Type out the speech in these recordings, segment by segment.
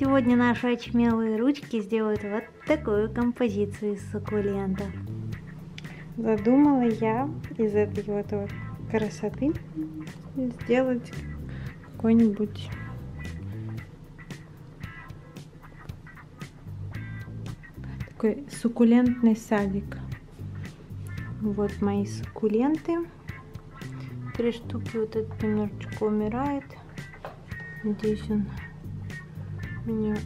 Сегодня наши очмелые ручки сделают вот такую композицию из суккулентов. Задумала я из этой вот, вот красоты сделать какой-нибудь такой суккулентный садик. Вот мои суккуленты. Три штуки вот этот немножечко умирает. Надеюсь, он меня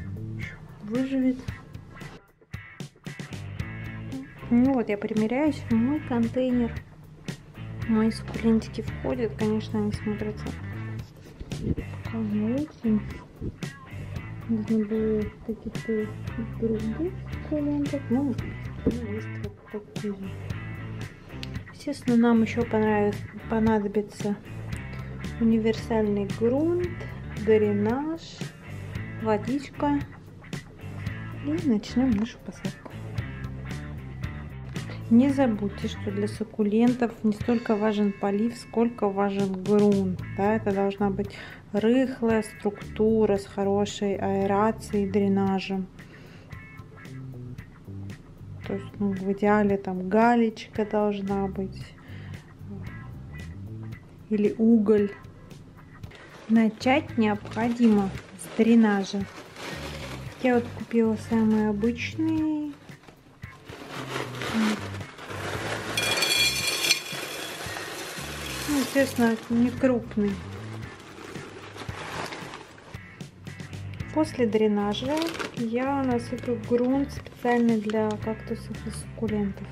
выживет. Ну вот, я примеряюсь в мой контейнер. Мои суккулентики входят. Конечно, они смотрятся не очень. Нужно было каких-то других суккулентов. Ну, есть вот такие. Естественно, нам еще понадобится универсальный грунт, дренаж, водичка. И начнем нашу посадку. Не забудьте, что для суккулентов не столько важен полив, сколько важен грунт. Да? Это должна быть рыхлая структура с хорошей аэрацией и дренажем. То есть ну, в идеале там галечка должна быть или уголь. Начать необходимо с дренажа. Я вот купила самые обычные. Ну, естественно, не крупный. После дренажа я насыплю грунт специальный для кактусов и суккулентов.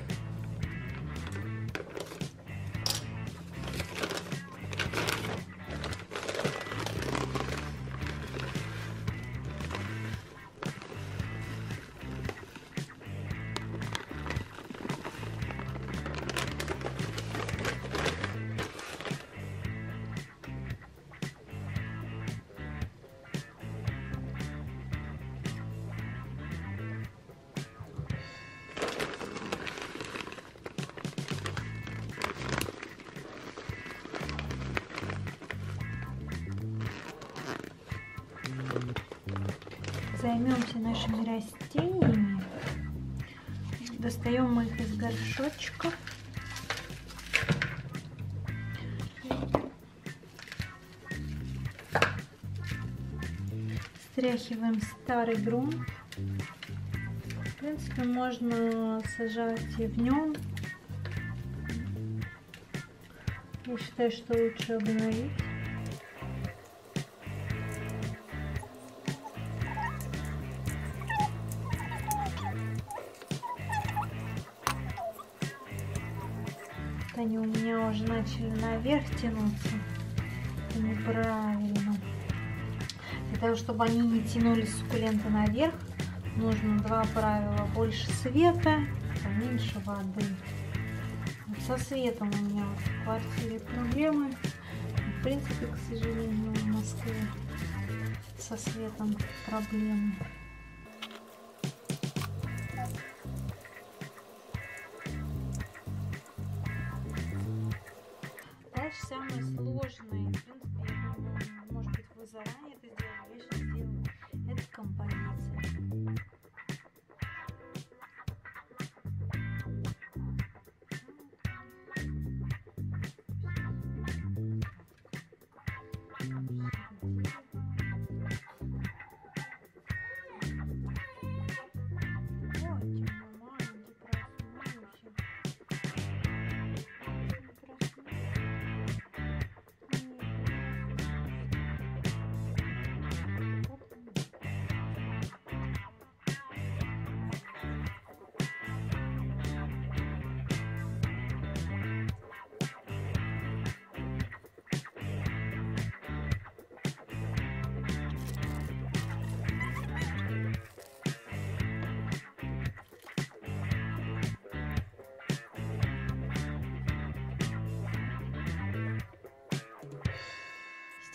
Займемся нашими растениями. Достаем мы их из горшочков. Стряхиваем старый грунт. В принципе, можно сажать и в нем. Я считаю, что лучше обновить. Они у меня уже начали наверх тянуться. Это неправильно. Для того, чтобы они не тянулись суккуленты наверх, нужно два правила. Больше света, поменьше воды. Вот со светом у меня вот в квартире проблемы. В принципе, к сожалению, в Москве со светом проблемы. Самое сложное, в принципе, может быть, вы заранее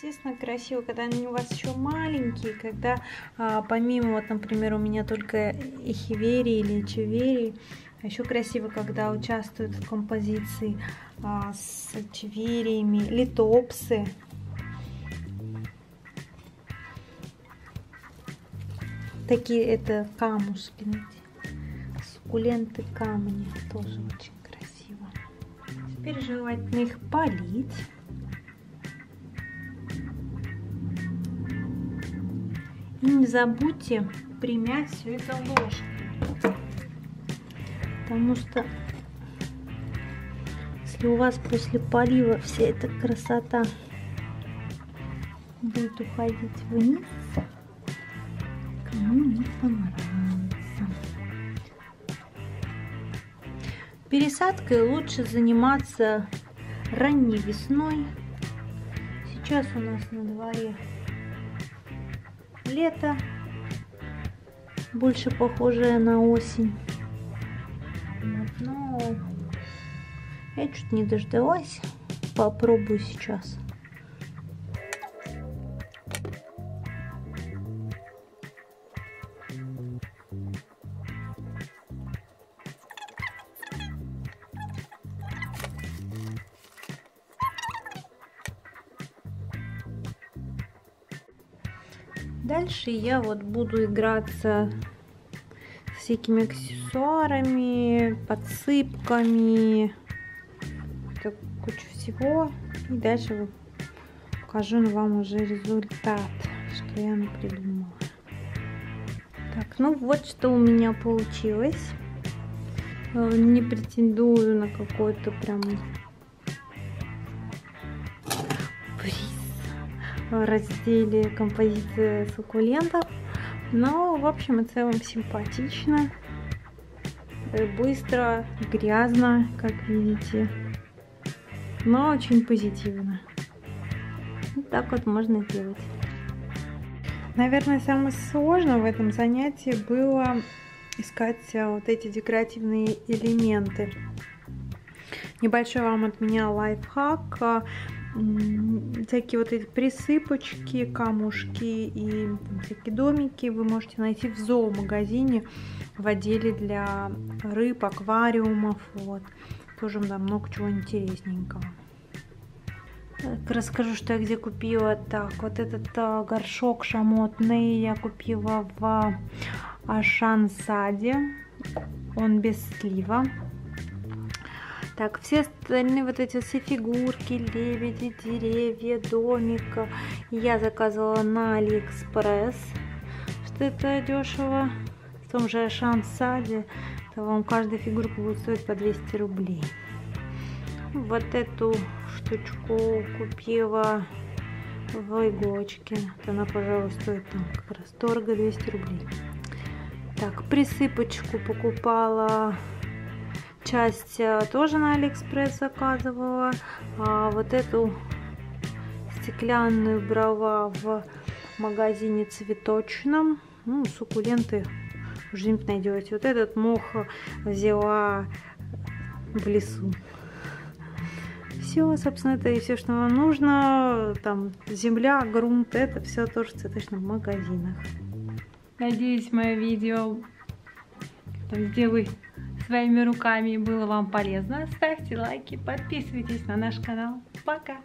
естественно, красиво, когда они у вас еще маленькие, когда а, помимо, вот, например, у меня только эхивери или чевери, а еще красиво, когда участвуют в композиции а, с чевериями, литопсы. такие это камушки, суккуленты камни, тоже очень красиво. Теперь желательно их полить. Не забудьте примять все это ложкой. Потому что если у вас после полива вся эта красота будет уходить вниз, кому не понравится. Пересадкой лучше заниматься ранней весной. Сейчас у нас на дворе лето, больше похожее на осень. Но я чуть не дождалась. Попробую сейчас. Дальше я вот буду играться с всякими аксессуарами, подсыпками, так, кучу всего. И дальше покажу вам уже результат, что я придумала. Так, ну вот что у меня получилось. Э, не претендую на какой-то прям разделе композиции суккулентов. Но, в общем и целом, симпатично. Э, быстро, грязно, как видите. Но очень позитивно. Вот так вот можно делать. Наверное, самое сложное в этом занятии было искать э, вот эти декоративные элементы. Небольшой вам от меня лайфхак всякие вот эти присыпочки, камушки и всякие домики вы можете найти в зоомагазине в отделе для рыб, аквариумов. Вот. Тоже там много чего интересненького. Так, расскажу, что я где купила. Так, вот этот а, горшок шамотный я купила в Ашансаде. Он без слива. Так, все остальные вот эти все фигурки, лебеди, деревья, домик я заказывала на Алиэкспресс. Что это дешево. В том же Шансаде, то вам каждая фигурка будет стоить по 200 рублей. Вот эту штучку купила в иголочке. Она, пожалуй, стоит там как раз дорого 200 рублей. Так, присыпочку покупала часть э, тоже на Алиэкспресс заказывала. А вот эту стеклянную брала в магазине цветочном. Ну, суккуленты уже не найдете. Вот этот мох взяла в лесу. Все, собственно, это и все, что вам нужно. Там земля, грунт, это все тоже в цветочных магазинах. Надеюсь, мое видео сделай своими руками было вам полезно, ставьте лайки, подписывайтесь на наш канал. Пока!